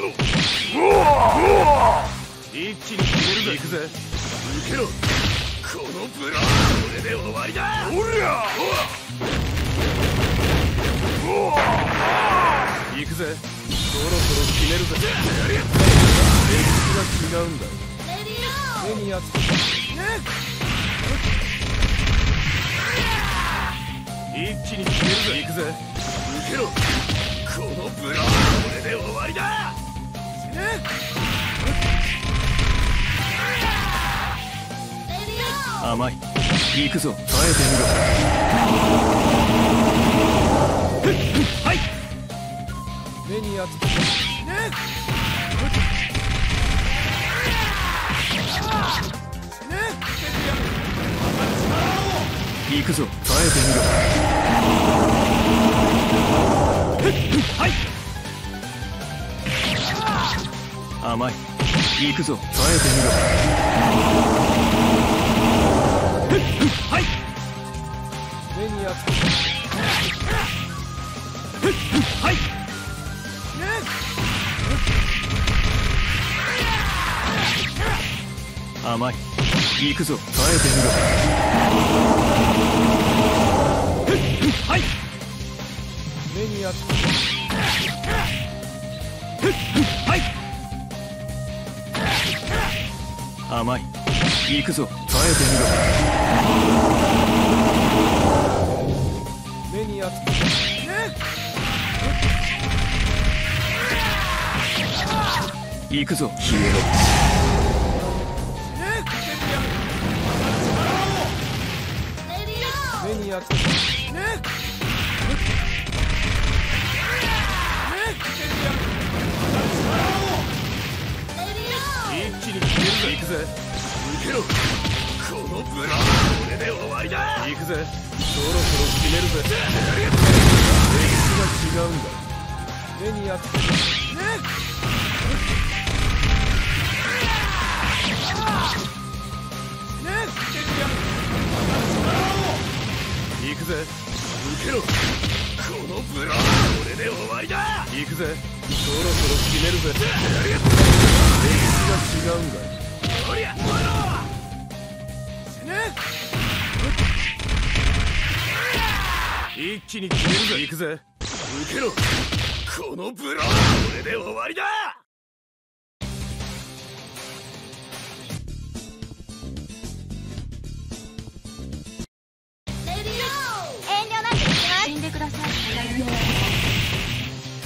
のうわ一気に決めるぜ行くぜ受けろ。このブラこれで終わりだ。おりゃ。うわ行くぜ。そろそろ決めるぜ歴史が違うんだ。目に焼き一気に決めるぜ行くぜ。受けろ。このブラこれで終わりだ。甘い。行くぞ。耐えてみろ。はい目に焼き行くぞ。耐えてみろ。はい甘い。行くぞ。耐えてみろ。はい。目に焼きはい。甘い。行くぞ耐えてみろはい。目に焼き甘い。行くぞ。耐えてみろ。目に焼き付け行くぞ。消えろ。目に焼き一気に決めるぜ行くぜ。受けろ。このブラこれで終わりだ。行くぜ。そろそろ決めるぜ。歴史が違うんだ。目に焼き行くぜ。受けろ。このブラこれで終わりだ。行くぜ。そろそろ決めるぜ。が違うんだ。おりゃおろ一気に決めるぜ行くぜ受けろこのブラこれで終わりだ行きます死んでください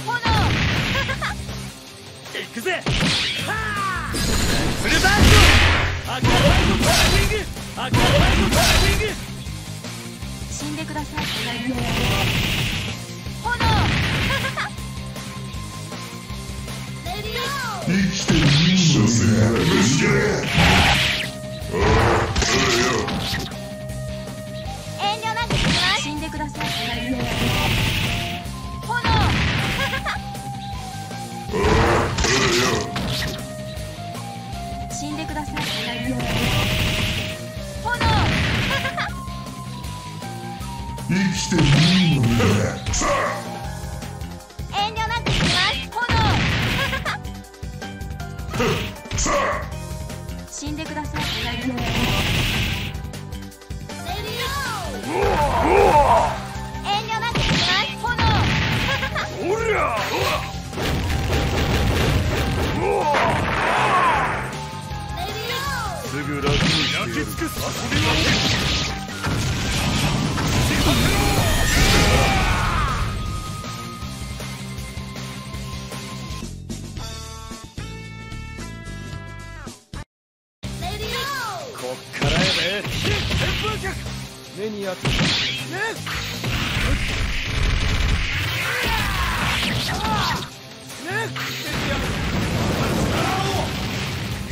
炎行くぜバースト赤ライトタイミング赤ライトタイミング死んでください炎生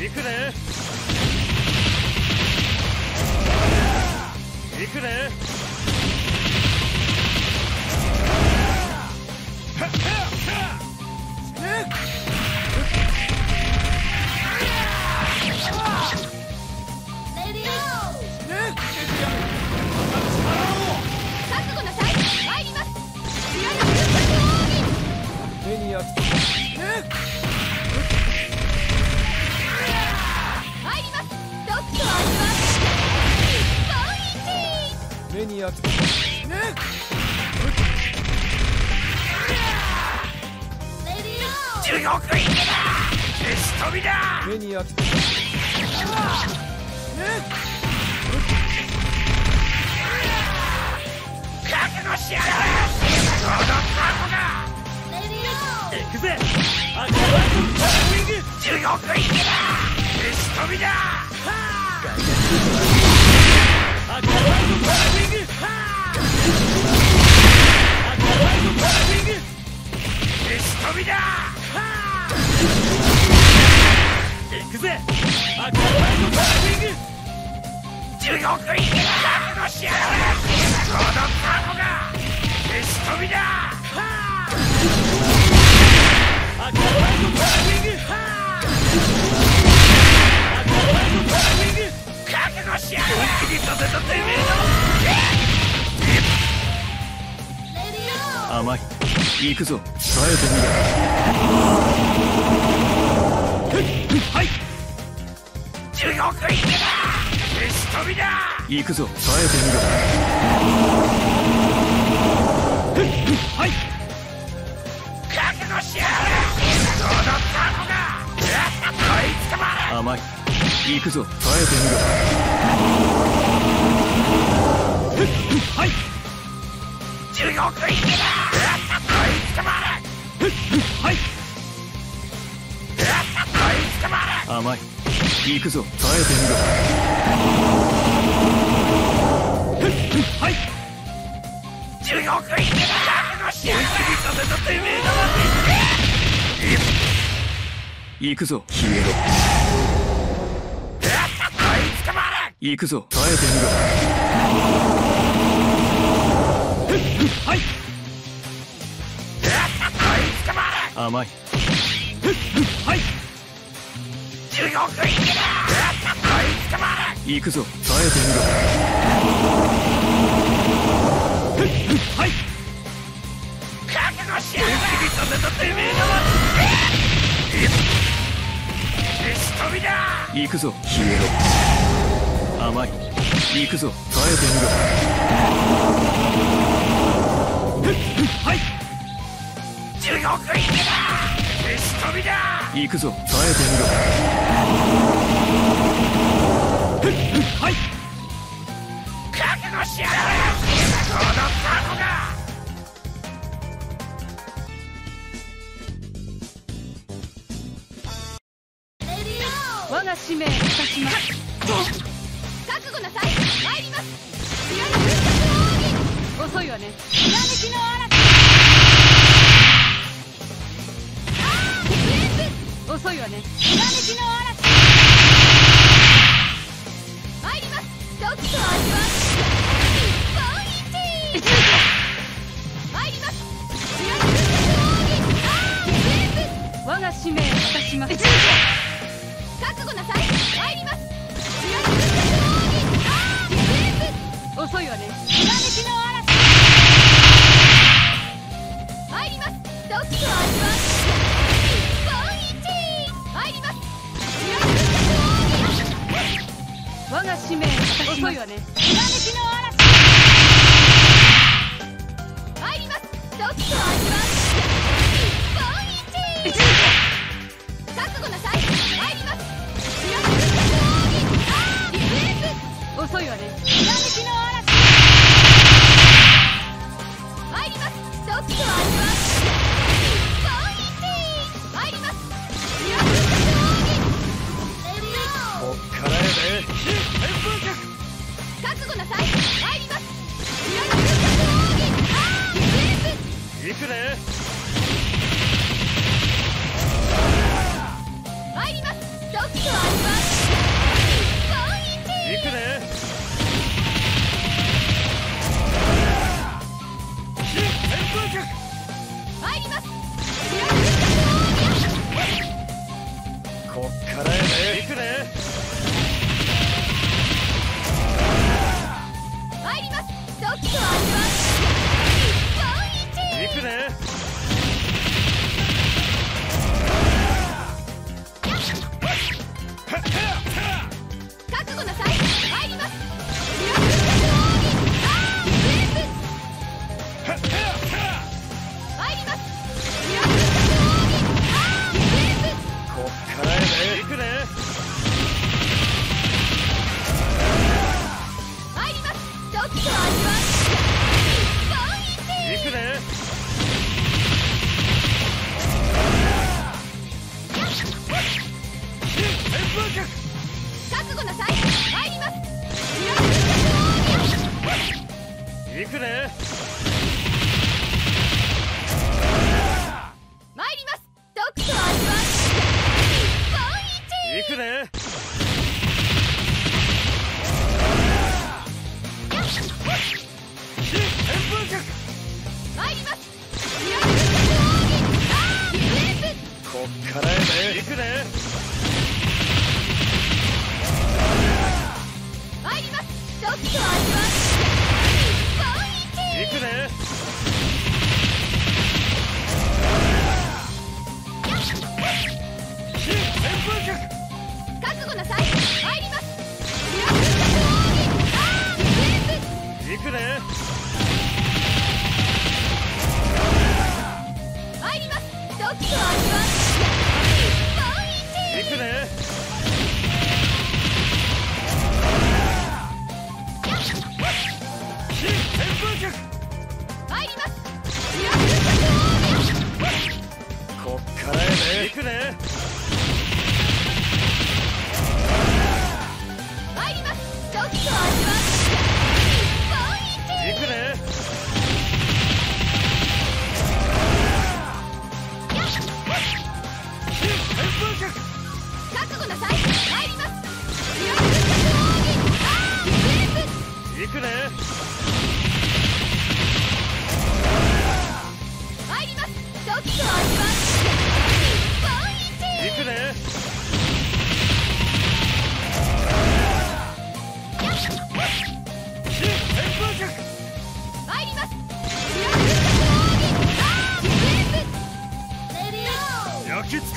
いくぜ行くに焼き覚悟しやがれこのタコが行くぜ赤ワイドパラウィング地獄行けだ消し飛びだ赤ワイドパラウィング赤ワイドパラウィング消し飛びだ行くぜ。赤ワイドパラウィング地獄行けだ覚悟しやがれこのタコが。消し飛びだ。赤ワイドパラウィング赤ワイドパラウィング覚悟しやがれ本気にさせたてめえの甘い行くぞ耐えてはい。地獄行けだ消し飛びだ行くぞ耐えてみろはい。覚悟しやがれこのタコがこいつかまれ甘い行くぞ耐えてみろはい。地獄行けだれ甘い行くぞ。耐えてみろ。はい。地獄行けだ覚悟しやがれさせたてめえだわ行くぞ消えろい。行くぞ耐えてみろはい。甘い。はい。行くぞ。耐えてみろはい覚悟しやがれさせたてめえだ消し飛びだ行くぞ。消えろ甘い行くぞ。耐えてみろはい。地獄行けだ飛びだ！行くぞ。耐えてみろ。はい。覚悟しやがれ。このタコが。我が使命を果たします。覚悟なさい。参ります。遅いわね。ひらめきの嵐遅いわね。ひらめきの嵐。参ります。時と味は日本一参ります我が使命を果たしますからやね行くね。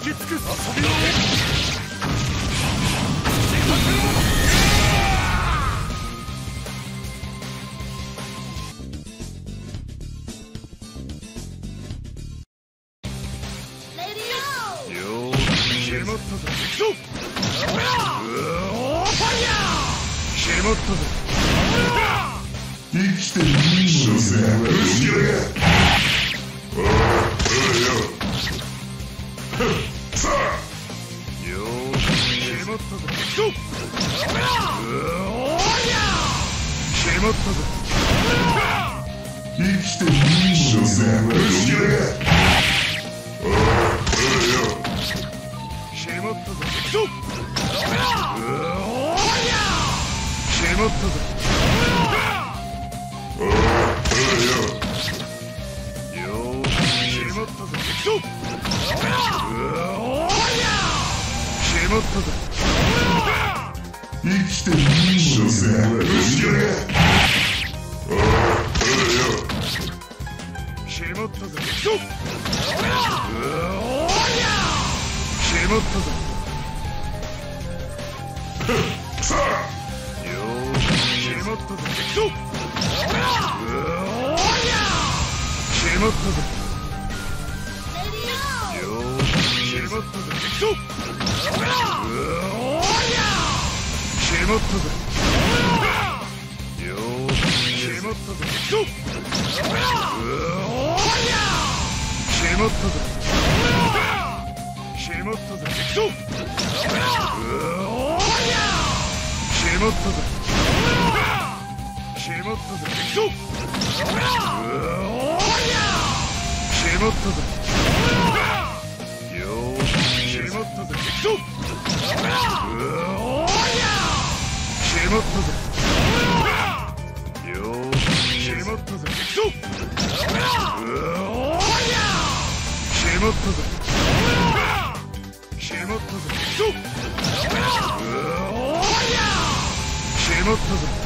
き尽くす遊び生きていいのでまったぞ行くぞオーファイヤー決まったぞ生きていいのですねよしやれああ決まったぞ行くぞオーファイヤー決まったぞよーく決まったぞ行くぞオーファイヤー決まったぞ。生きていいのですねよしやれああ決まったぞ行く決まったぞさあよーく決まったぞ行く決まったぞよーく決まったぞ行くー決まったぞよーく決まったぞ行くぞオーファイヤー決まったぞ決まったぞ行くぞオーファイヤー決まったぞ決まったぞ行くぞオーファイヤー決まったぞよーく決まったぞ決まったぞ。よし。決まったぞ。行くぞオーファイヤー決まったぞ。決まったぞ。行くぞオーファイヤー決まったぞ。